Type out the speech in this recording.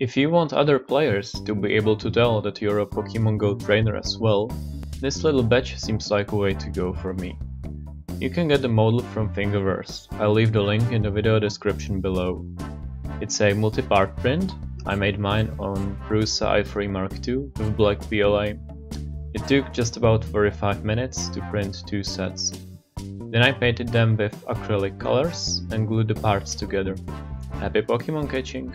If you want other players to be able to tell that you're a Pokemon Go trainer as well, this little badge seems like a way to go for me. You can get the model from Thingiverse, I'll leave the link in the video description below. It's a multi-part print, I made mine on Prusa i3 Mark II with black PLA. It took just about 45 minutes to print two sets. Then I painted them with acrylic colors and glued the parts together. Happy Pokemon catching!